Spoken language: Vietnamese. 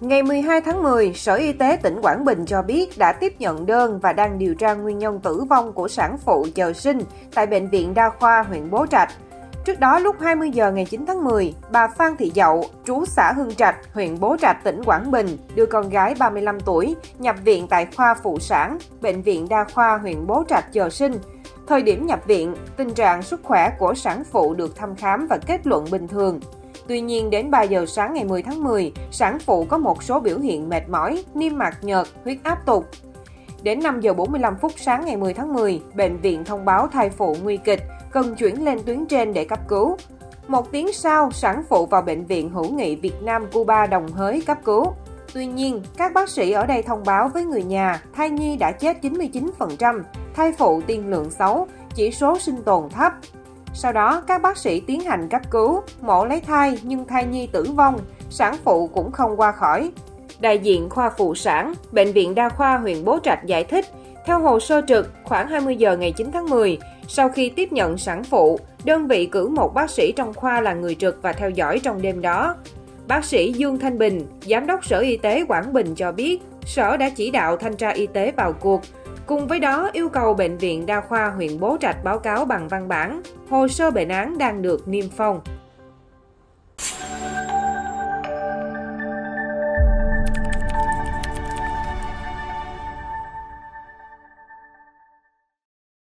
Ngày 12 tháng 10, Sở Y tế tỉnh Quảng Bình cho biết đã tiếp nhận đơn và đang điều tra nguyên nhân tử vong của sản phụ chờ sinh tại Bệnh viện Đa khoa huyện Bố Trạch. Trước đó, lúc 20 giờ ngày 9 tháng 10, bà Phan Thị Dậu, trú xã Hưng Trạch, huyện Bố Trạch, tỉnh Quảng Bình, đưa con gái 35 tuổi nhập viện tại khoa phụ sản, Bệnh viện Đa khoa huyện Bố Trạch chờ sinh. Thời điểm nhập viện, tình trạng sức khỏe của sản phụ được thăm khám và kết luận bình thường. Tuy nhiên, đến 3 giờ sáng ngày 10 tháng 10, sản phụ có một số biểu hiện mệt mỏi, niêm mạc nhợt, huyết áp tụt. Đến 5 giờ 45 phút sáng ngày 10 tháng 10, bệnh viện thông báo thai phụ nguy kịch, cần chuyển lên tuyến trên để cấp cứu. Một tiếng sau, sản phụ vào bệnh viện hữu nghị Việt Nam Cuba Đồng Hới cấp cứu. Tuy nhiên, các bác sĩ ở đây thông báo với người nhà thai nhi đã chết 99%, thai phụ tiên lượng xấu, chỉ số sinh tồn thấp. Sau đó, các bác sĩ tiến hành cấp cứu, mổ lấy thai nhưng thai nhi tử vong, sản phụ cũng không qua khỏi. Đại diện khoa phụ sản, Bệnh viện Đa khoa huyện Bố Trạch giải thích, theo hồ sơ trực, khoảng 20 giờ ngày 9 tháng 10, sau khi tiếp nhận sản phụ, đơn vị cử một bác sĩ trong khoa là người trực và theo dõi trong đêm đó. Bác sĩ Dương Thanh Bình, Giám đốc Sở Y tế Quảng Bình cho biết, Sở đã chỉ đạo thanh tra y tế vào cuộc, Cùng với đó, yêu cầu Bệnh viện Đa khoa huyện Bố Trạch báo cáo bằng văn bản, hồ sơ bệnh án đang được niêm phong.